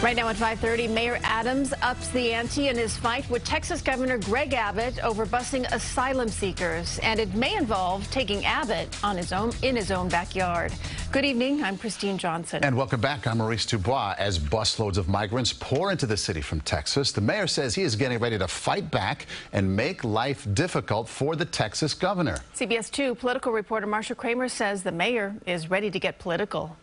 Right now at 5:30, Mayor Adams ups the ante in his fight with Texas Governor Greg Abbott over busing asylum seekers, and it may involve taking Abbott on his own in his own backyard. Good evening. I'm Christine Johnson. And welcome back. I'm Maurice Dubois. As busloads of migrants pour into the city from Texas, the mayor says he is getting ready to fight back and make life difficult for the Texas governor. CBS 2 political reporter Marcia Kramer says the mayor is ready to get political.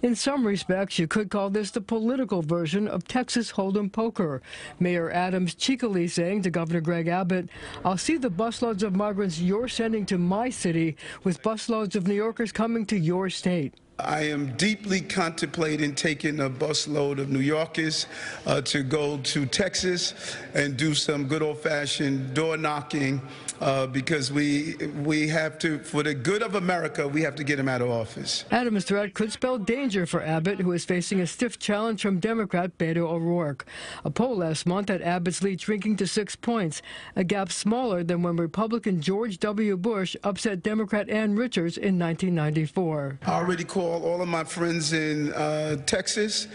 In some respects, you could call this the political version of Texas Hold'em poker. Mayor Adams cheekily saying to Governor Greg Abbott, I'll see the busloads of migrants you're sending to my city with busloads of New Yorkers coming to your state. I am deeply contemplating taking a busload of New Yorkers uh, to go to Texas and do some good old-fashioned door knocking uh, because we we have to, for the good of America, we have to get him out of office. Adams' threat could spell danger for Abbott, who is facing a stiff challenge from Democrat Beto O'Rourke. A poll last month had Abbott's lead shrinking to six points, a gap smaller than when Republican George W. Bush upset Democrat Ann Richards in 1994. I already called called all of my friends in uh, Texas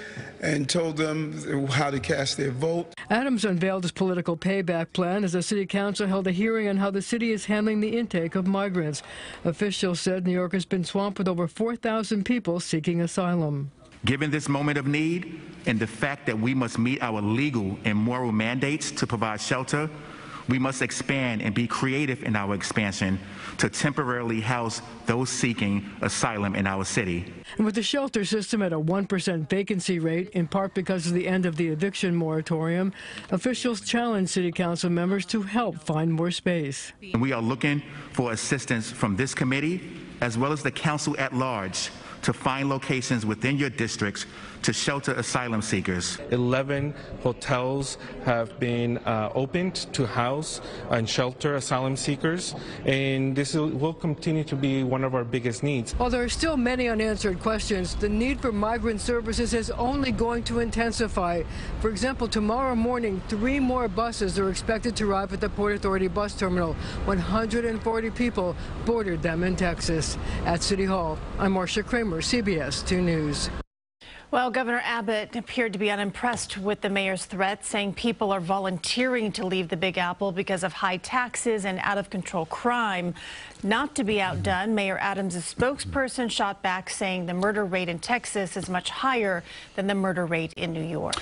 and told them how to cast their vote. Adams unveiled his political payback plan as the city council held a hearing on how the city is handling the intake of migrants. Officials said New York has been swamped with over 4,000 people seeking asylum. Given this moment of need and the fact that we must meet our legal and moral mandates to provide shelter, we must expand and be creative in our expansion to temporarily house those seeking asylum in our city. And with the shelter system at a 1% vacancy rate, in part because of the end of the eviction moratorium, officials challenge city council members to help find more space. And we are looking for assistance from this committee as well as the council at large to find locations within your districts to shelter asylum seekers. 11 hotels have been uh, opened to house and shelter asylum seekers, and this will continue to be one of our biggest needs. While there are still many unanswered questions, the need for migrant services is only going to intensify. For example, tomorrow morning, three more buses are expected to arrive at the Port Authority bus terminal. 140 people boarded them in Texas. At City Hall, I'm Marcia Kramer. CBS 2 News. Well, Governor Abbott appeared to be unimpressed with the mayor's threat, saying people are volunteering to leave the Big Apple because of high taxes and out of control crime. Not to be outdone, Mayor Adams' spokesperson shot back, saying the murder rate in Texas is much higher than the murder rate in New York.